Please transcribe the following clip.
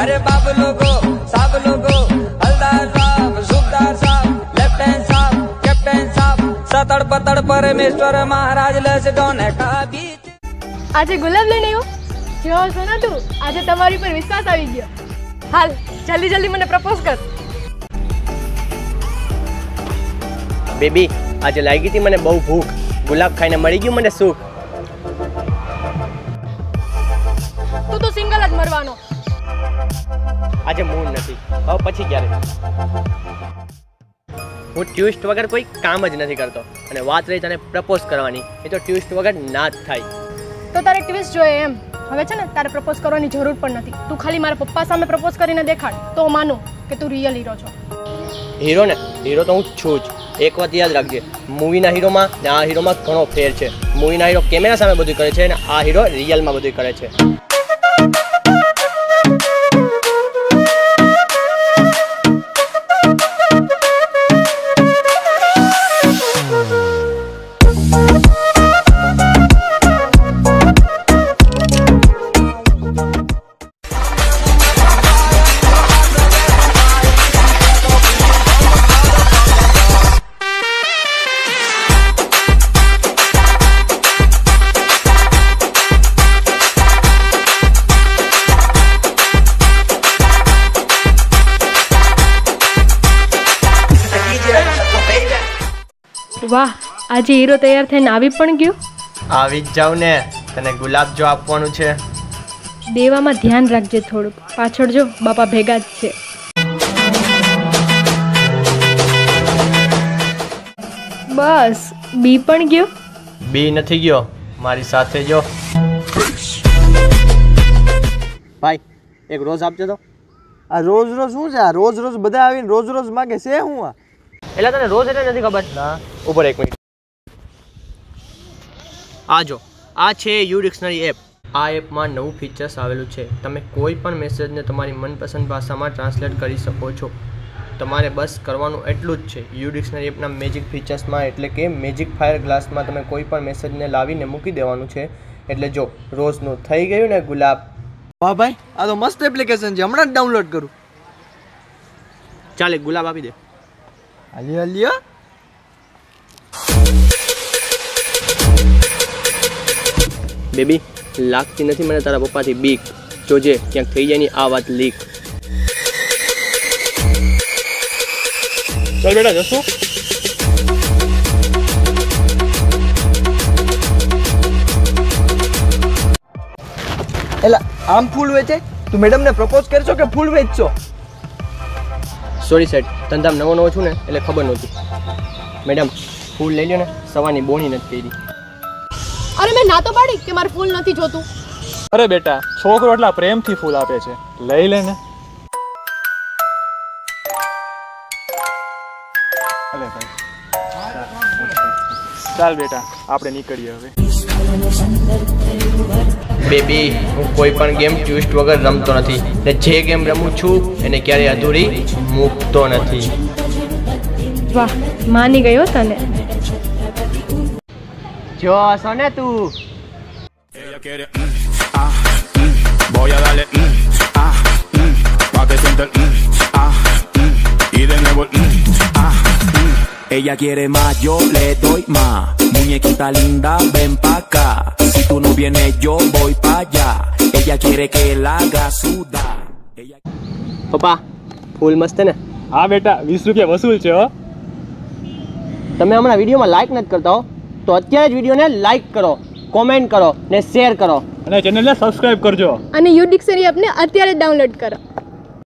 અરે બાપ લોકો સાબ લોકો હલદાર સાબ સુખદાર સાબ લેફ્ટન સાબ કેપ્ટન સાબ સતડ પતડ પરમેશ્વર મહારાજ લસ ડોને કાબી આજે ગુલાબ લઈને આવ્યો? જો સોના તું આજે તમારી પર વિશ્વાસ આવી ગયો. હાલ જલ્દી જલ્દી મને પ્રપોઝ કર. બેબી આજે લાગી હતી મને બહુ ભૂખ. ગુલાબ ખાઈને મળી ગયું મને સુખ. તું તો સિંગલ જ મરવાનો. આજે મૂડ નથી. હવે પછી ક્યારે? હું ટ્યુસ્ટ વગર કોઈ કામ જ નથી કરતો અને વાત રહી તને પ્રપોઝ કરવાની એ તો ટ્યુસ્ટ વગર ના જ થાય. તો તારે ટ્વિસ્ટ જોઈએ એમ. હવે છે ને તારે પ્રપોઝ કરવાની જરૂર પણ નથી. તું ખાલી મારા પપ્પા સામે પ્રપોઝ કરીને દેખાડ તો માનું કે તું રિયલ હીરો છો. હીરો ને? હીરો તો હું છું જ. એક વાત યાદ રાખજે મૂવીના હીરોમાં આ હીરોમાં ઘણો ફેર છે. મૂવીના હીરો કેમેરા સામે બધું કરે છે અને આ હીરો રિયલમાં બધું કરે છે. વાહ આજે હીરો તૈયાર થઈને આવી પણ ગયો? આવી જ જાવ ને તને ગુલાબ જો આપવાનું છે. દેવામાં ધ્યાન રાખજે થોડુંક. પાછળ જો બાપા ભેગા જ છે. બસ બી પણ ગયો? બી નથી ગયો. મારી સાથે જો. ભાઈ એક રોજ આપજો તો. આ રોજ રોજ શું છે? આ રોજ રોજ બધા આવીને રોજ રોજ માગે છે હું આ? એટલે તને રોજ એટલે નથી ખબર? ના. ઉપર એક મિનિટ. આ જો આ છે યુ ડિક્શનરી એપ. આ એપમાં નવું ફીચર્સ આવેલું છે. તમે કોઈ પણ મેસેજને તમારી મનપસંદ ભાષામાં ટ્રાન્સલેટ કરી શકો છો. તમારે બસ કરવાનું એટલું જ છે. યુ ડિક્શનરી એપના મેજિક ફીચર્સમાં એટલે કે મેજિક ફાયર ગ્લાસમાં તમે કોઈ પણ મેસેજને લાવીને મૂકી દેવાનું છે. એટલે જો રોજનું થઈ ગયું ને ગુલાબ. વાહ ભાઈ આ તો મસ્ત એપ્લિકેશન છે. હમણાં જ ડાઉનલોડ કરું. ચાલે ગુલાબ આપી દે. હાલી હાલી બેબી લાગતી નથી મને તારા પપ્પાથી બીક. જોજે ક્યાંક થઈ જાય ની આ વાત લીક. ચાલ બેટા જશું. એલા આમ ફૂલ વેચે? તું મેડમને પ્રપોઝ કરશો કે ફૂલ વેચશો? સોરી સેટ ધંધામ નવો નવો છું ને એટલે ખબર નહોતી. મેડમ ફૂલ લઈ લ્યો ને. સવારની બોણી નથી કરી. અરે મેં ના તો પાડી કે મારે ફૂલ નથી જોતું. અરે બેટા છોકરો એટલા પ્રેમથી ફૂલ આપે છે. લઈ લે ને. ચાલ બેટા આપણે નીકળીએ હવે. બેબી હું કોઈ પણ ગેમ ટ્વિસ્ટ વગર રમતો નથી. ને જે ગેમ રમું છું એને ક્યારેય અધૂરી મૂકતો નથી. વાહ માની ગયો તને. જો હશો ને તું Ella quiere, mm, ah, mm, voy a darle, mm, ah, mm, pa' que sienta el, mm, ah, mm, y de nuevo el, mm, ah, mm. Ella quiere más, yo le doy más. Muñequita linda, ven pa' acá. Si tú no vienes, yo voy pa' allá. Ella quiere que la haga sudar. Ella... પપ્પા ફૂલ મસ્ત ને હા બેટા વીસ રૂપિયા વસૂલ છે હો તમે હમણાં વિડીયોમાં લાઈક નથી કરતા હો તો અત્યારે જ વિડીયોને લાઈક કરો કોમેન્ટ કરો ને શેર કરો. અને ચેનલને સબસ્ક્રાઇબ કરજો. અને યુ ડિક્શનરી એપને અત્યારે જ ડાઉનલોડ કરો.